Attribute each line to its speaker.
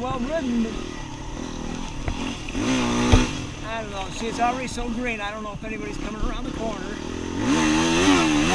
Speaker 1: Well ridden, I don't know. See, it's already so green. I don't know if anybody's coming around the corner.